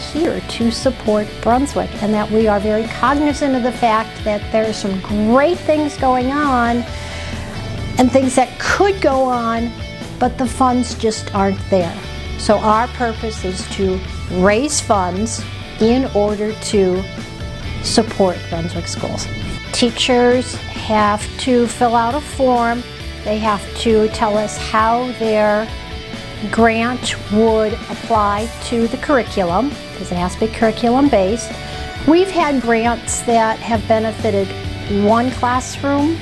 here to support Brunswick and that we are very cognizant of the fact that there are some great things going on and things that could go on, but the funds just aren't there. So our purpose is to raise funds in order to support Brunswick schools. Teachers have to fill out a form. They have to tell us how their grant would apply to the curriculum, because it has to be curriculum based. We've had grants that have benefited one classroom,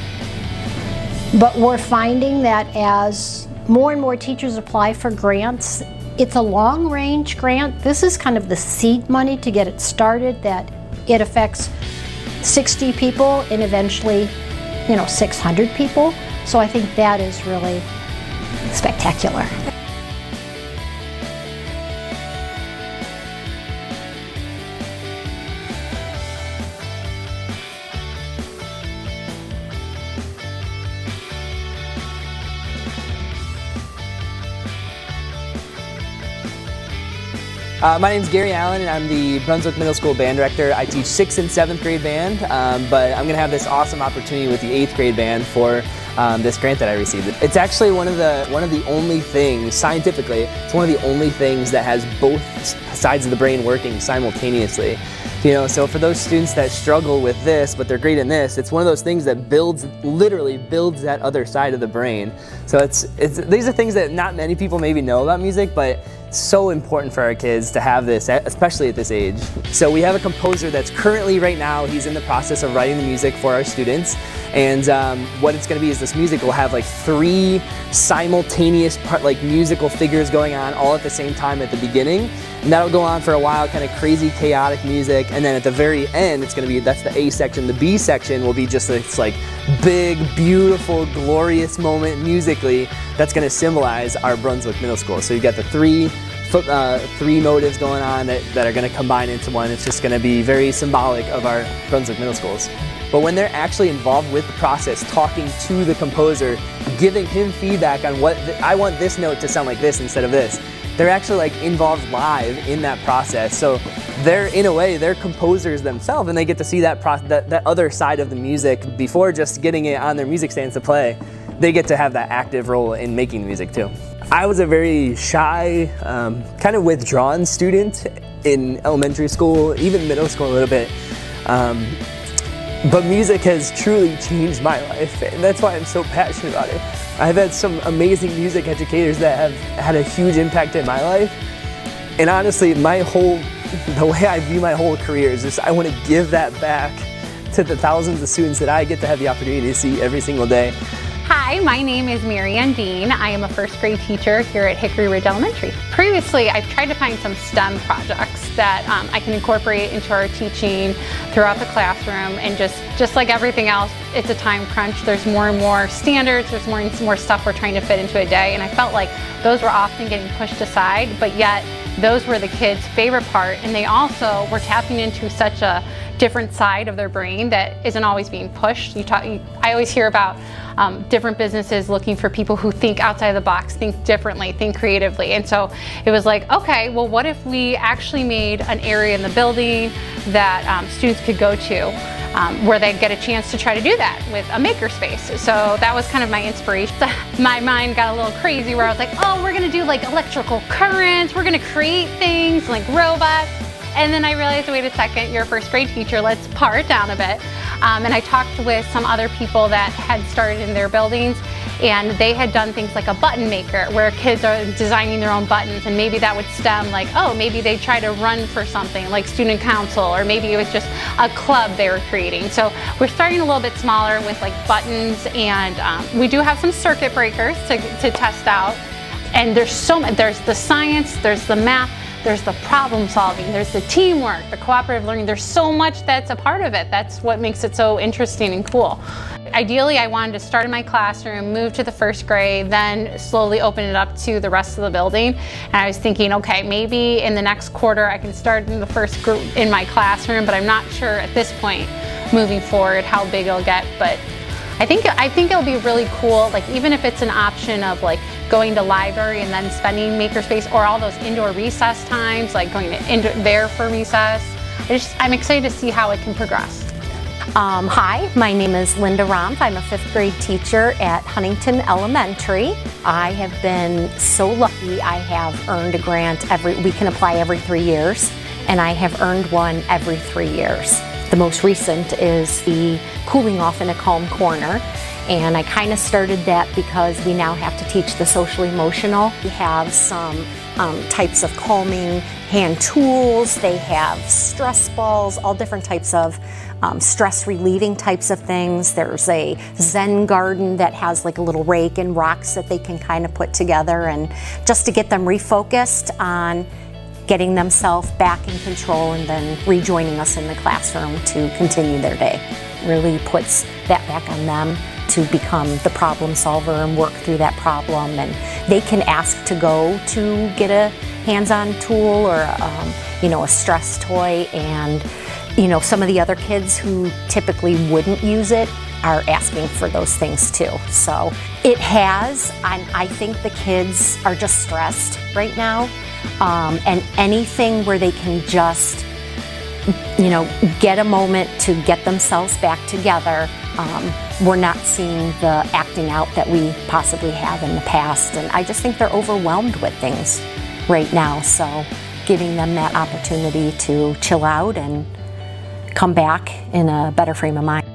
but we're finding that as more and more teachers apply for grants, it's a long range grant. This is kind of the seed money to get it started that it affects 60 people and eventually, you know, 600 people. So I think that is really spectacular. Uh, my name is Gary Allen and I'm the Brunswick Middle School Band Director. I teach 6th and 7th grade band, um, but I'm going to have this awesome opportunity with the 8th grade band for um, this grant that I received. It's actually one of the one of the only things, scientifically, it's one of the only things that has both sides of the brain working simultaneously. You know, so for those students that struggle with this, but they're great in this, it's one of those things that builds, literally builds that other side of the brain. So it's, it's these are things that not many people maybe know about music, but so important for our kids to have this, especially at this age. So we have a composer that's currently right now, he's in the process of writing the music for our students. And um, what it's gonna be is this music will have like three simultaneous part, like musical figures going on all at the same time at the beginning. And that'll go on for a while, kind of crazy, chaotic music. And then at the very end, it's gonna be, that's the A section. The B section will be just this like big, beautiful, glorious moment musically that's gonna symbolize our Brunswick Middle School. So you've got the three uh, three motives going on that, that are going to combine into one. It's just going to be very symbolic of our Brunswick middle schools. But when they're actually involved with the process, talking to the composer, giving him feedback on what I want this note to sound like this instead of this, they're actually like involved live in that process. So they're in a way they're composers themselves, and they get to see that, that that other side of the music before just getting it on their music stands to play. They get to have that active role in making the music too. I was a very shy, um, kind of withdrawn student in elementary school, even middle school a little bit. Um, but music has truly changed my life, and that's why I'm so passionate about it. I've had some amazing music educators that have had a huge impact in my life. And honestly, my whole, the way I view my whole career is just I want to give that back to the thousands of students that I get to have the opportunity to see every single day. Hi, my name is Marianne Dean. I am a first grade teacher here at Hickory Ridge Elementary. Previously, I've tried to find some STEM projects that um, I can incorporate into our teaching throughout the classroom and just, just like everything else, it's a time crunch. There's more and more standards, there's more and more stuff we're trying to fit into a day and I felt like those were often getting pushed aside, but yet those were the kids' favorite part and they also were tapping into such a different side of their brain that isn't always being pushed. You talk, you, I always hear about um, different businesses looking for people who think outside the box, think differently, think creatively. And so it was like, okay, well, what if we actually made an area in the building that um, students could go to um, where they get a chance to try to do that with a makerspace. So that was kind of my inspiration. my mind got a little crazy where I was like, oh, we're gonna do like electrical currents, we're gonna create things like robots. And then I realized, wait a second, you're a first grade teacher, let's par it down a bit. Um, and I talked with some other people that had started in their buildings and they had done things like a button maker where kids are designing their own buttons and maybe that would stem like, oh, maybe they try to run for something like student council or maybe it was just a club they were creating. So we're starting a little bit smaller with like buttons and um, we do have some circuit breakers to, to test out. And there's so much, there's the science, there's the math, there's the problem solving, there's the teamwork, the cooperative learning. There's so much that's a part of it. That's what makes it so interesting and cool. Ideally, I wanted to start in my classroom, move to the first grade, then slowly open it up to the rest of the building. And I was thinking, okay, maybe in the next quarter I can start in the first group in my classroom, but I'm not sure at this point moving forward how big it'll get. But I think I think it'll be really cool. Like even if it's an option of like going to library and then spending makerspace, or all those indoor recess times, like going to there for recess. I I'm excited to see how it can progress. Um, hi, my name is Linda Rompf. I'm a fifth grade teacher at Huntington Elementary. I have been so lucky I have earned a grant every, we can apply every three years, and I have earned one every three years. The most recent is the Cooling Off in a Calm Corner. And I kind of started that because we now have to teach the social emotional. We have some um, types of calming hand tools, they have stress balls, all different types of um, stress relieving types of things. There's a Zen garden that has like a little rake and rocks that they can kind of put together and just to get them refocused on getting themselves back in control and then rejoining us in the classroom to continue their day. Really puts that back on them to become the problem solver and work through that problem. And they can ask to go to get a hands-on tool or um, you know a stress toy and you know some of the other kids who typically wouldn't use it are asking for those things too. So it has, and I think the kids are just stressed right now. Um, and anything where they can just, you know, get a moment to get themselves back together um, we're not seeing the acting out that we possibly have in the past. And I just think they're overwhelmed with things right now. So giving them that opportunity to chill out and come back in a better frame of mind.